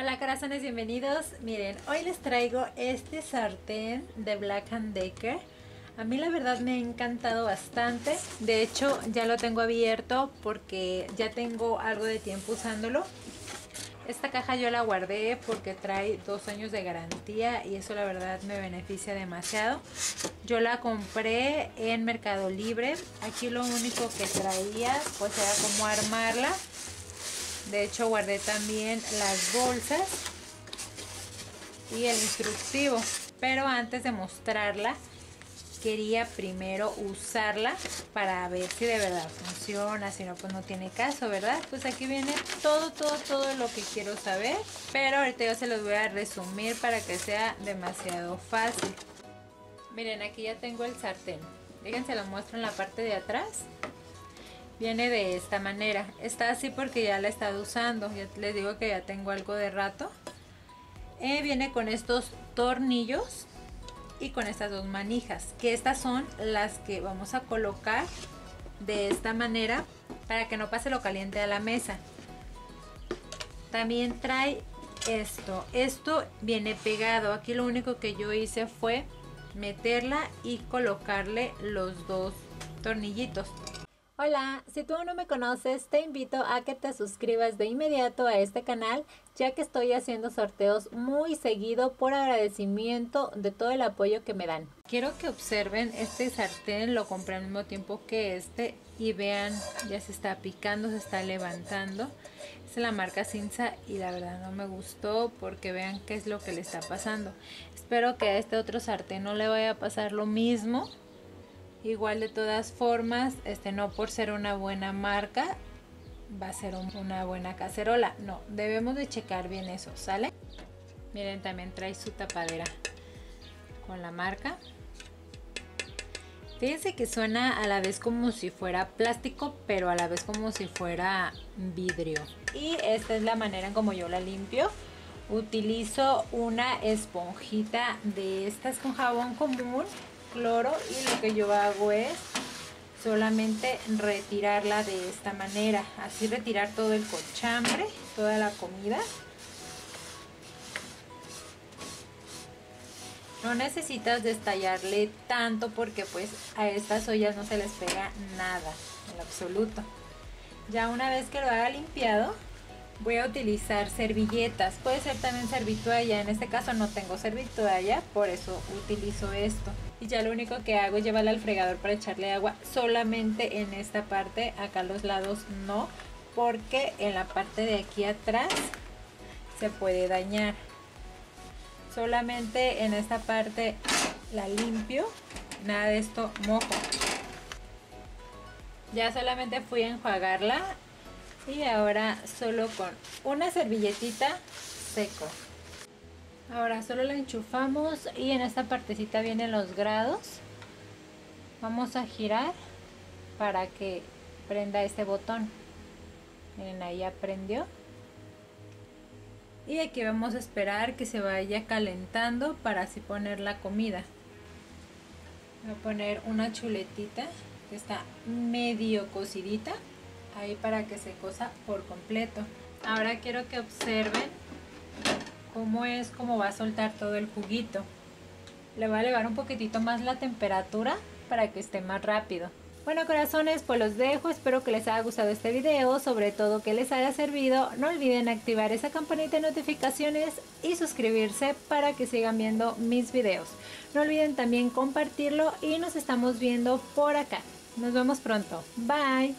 Hola corazones, bienvenidos. Miren, hoy les traigo este sartén de Black Decker. A mí la verdad me ha encantado bastante. De hecho, ya lo tengo abierto porque ya tengo algo de tiempo usándolo. Esta caja yo la guardé porque trae dos años de garantía y eso la verdad me beneficia demasiado. Yo la compré en Mercado Libre. Aquí lo único que traía pues era como armarla de hecho guardé también las bolsas y el instructivo. Pero antes de mostrarla, quería primero usarla para ver si de verdad funciona, si no pues no tiene caso, ¿verdad? Pues aquí viene todo, todo, todo lo que quiero saber, pero ahorita yo se los voy a resumir para que sea demasiado fácil. Miren, aquí ya tengo el sartén. Fíjense, lo muestro en la parte de atrás. Viene de esta manera. Está así porque ya la he estado usando. Ya les digo que ya tengo algo de rato. Eh, viene con estos tornillos y con estas dos manijas. Que estas son las que vamos a colocar de esta manera para que no pase lo caliente a la mesa. También trae esto. Esto viene pegado. Aquí lo único que yo hice fue meterla y colocarle los dos tornillitos. Hola, si tú aún no me conoces, te invito a que te suscribas de inmediato a este canal, ya que estoy haciendo sorteos muy seguido por agradecimiento de todo el apoyo que me dan. Quiero que observen este sartén, lo compré al mismo tiempo que este y vean, ya se está picando, se está levantando. Es la marca Cinza y la verdad no me gustó porque vean qué es lo que le está pasando. Espero que a este otro sartén no le vaya a pasar lo mismo Igual de todas formas, este no por ser una buena marca va a ser una buena cacerola. No, debemos de checar bien eso, ¿sale? Miren, también trae su tapadera con la marca. Fíjense que suena a la vez como si fuera plástico, pero a la vez como si fuera vidrio. Y esta es la manera en como yo la limpio. Utilizo una esponjita de estas con jabón común cloro y lo que yo hago es solamente retirarla de esta manera. Así retirar todo el cochambre toda la comida. No necesitas destallarle tanto porque pues a estas ollas no se les pega nada en absoluto. Ya una vez que lo haga limpiado voy a utilizar servilletas. Puede ser también servitualla en este caso no tengo servitualla por eso utilizo esto y ya lo único que hago es llevarla al fregador para echarle agua solamente en esta parte acá los lados no porque en la parte de aquí atrás se puede dañar. Solamente en esta parte la limpio nada de esto mojo. Ya solamente fui a enjuagarla y ahora solo con una servilletita seco ahora solo la enchufamos y en esta partecita vienen los grados. Vamos a girar para que prenda este botón. Miren ahí ya prendió y aquí vamos a esperar que se vaya calentando para así poner la comida. Voy a poner una chuletita que está medio cocidita ahí para que se cosa por completo. Ahora quiero que observen cómo es cómo va a soltar todo el juguito. Le voy a elevar un poquitito más la temperatura para que esté más rápido. Bueno corazones, pues los dejo, espero que les haya gustado este video, sobre todo que les haya servido. No olviden activar esa campanita de notificaciones y suscribirse para que sigan viendo mis videos. No olviden también compartirlo y nos estamos viendo por acá. Nos vemos pronto. Bye.